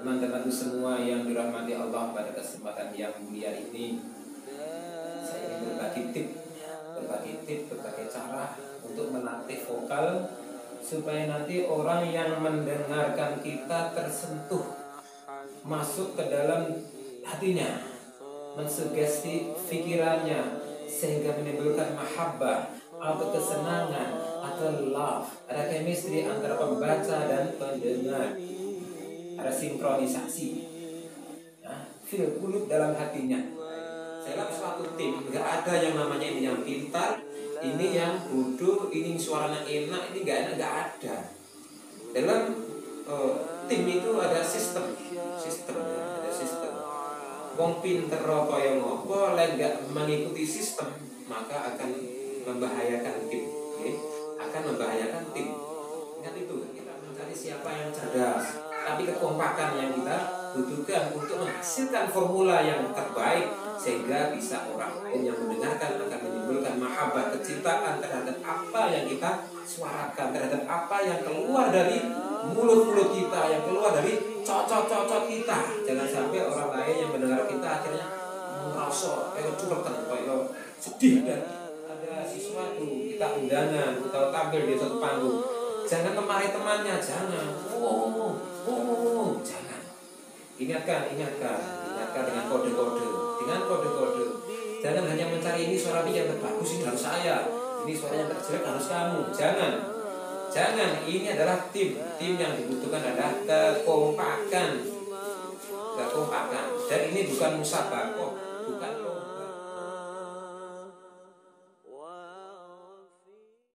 Teman-temanku semua yang dirahmati Allah pada kesempatan yang mulia ini. Saya ingin berbagi tip berbagi tip, berbagai cara untuk melatih vokal supaya nanti orang yang mendengarkan kita tersentuh masuk ke dalam hatinya mensugesti pikirannya sehingga menimbulkan mahabbah atau kesenangan love. Ada chemistry antara pembaca dan pendengar. Ada sinkronisasi. Nah, feel kulut dalam hatinya. Saya dalam suatu tim. Nggak ada yang namanya ini yang pintar ini yang bodoh ini suaranya enak ini nggak enak nggak ada. Dalam uh, tim itu ada sistem. Sistem ya, ada sistem. Wong pinter apa yang ngopo nggak mengikuti sistem maka akan membahayakan tim okay? akan membahayakan tim ingat itu kita yang cerdas. Tapi kekompakan yang kita butuhkan untuk menghasilkan formula yang terbaik sehingga bisa orang lain yang mendengarkan akan menimbulkan mahabbah kecintaan terhadap apa yang kita suarakan terhadap apa yang keluar dari mulut-mulut kita yang keluar dari cocok-cocok kita. Jangan sampai orang lain yang mendengar kita akhirnya merasa kayak curhatan kayak sedih. Dan ada sesuatu kita undangan kita tampil di satu panggung jangan kemari temannya jangan oh Oh, jangan. Ingatkan, ingatkan, ingatkan dengan kode-kode, dengan kode-kode. Jangan hanya mencari ini suara yang terbagus ini harus saya, ini suara yang terjelek harus kamu. Jangan, jangan. Ini adalah tim, tim yang dibutuhkan adalah kekompakan, kekompakan. Dan ini bukan musabakoh, bukan